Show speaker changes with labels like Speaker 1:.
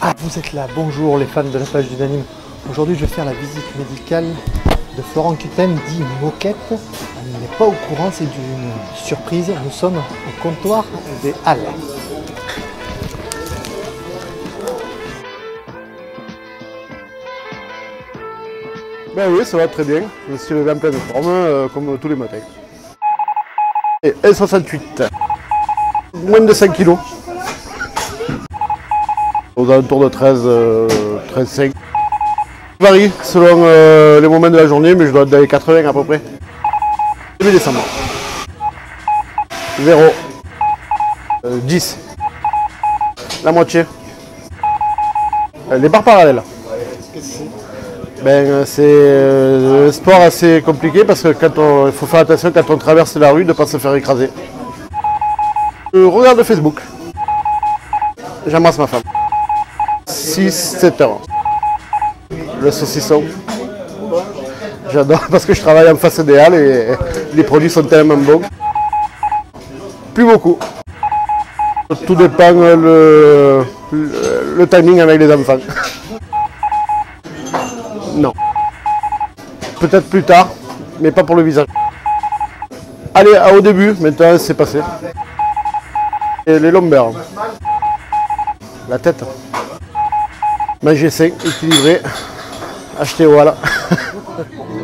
Speaker 1: Ah, vous êtes là, bonjour les fans de la page d'Unanime. Aujourd'hui, je vais faire la visite médicale de Florent Cuten, dit Moquette. Elle n'est pas au courant, c'est une surprise. Nous sommes au comptoir des Halles.
Speaker 2: Ben oui, ça va très bien. Je suis levé en pleine forme, euh, comme tous les matins. Et 1,68. Moins de 5 kilos. Aux alentours de 13, euh, 13 5. varie selon euh, les moments de la journée, mais je dois être dans les 80 à peu près. Début décembre. 0. 10. La moitié. Euh, les barres parallèles. Ben, euh, c'est euh, un sport assez compliqué parce que quand on, il faut faire attention quand on traverse la rue de ne pas se faire écraser. Je regarde Facebook. J'embrasse ma femme. 6-7 heures. Le saucisson. J'adore parce que je travaille en face des halles et les produits sont tellement bons. Plus beaucoup. Tout dépend le, le, timing avec les enfants. Non. Peut-être plus tard, mais pas pour le visage. Allez, au début, maintenant c'est passé. Et les lombaires. La tête. Ben, Manger sain, équilibré, acheter voilà.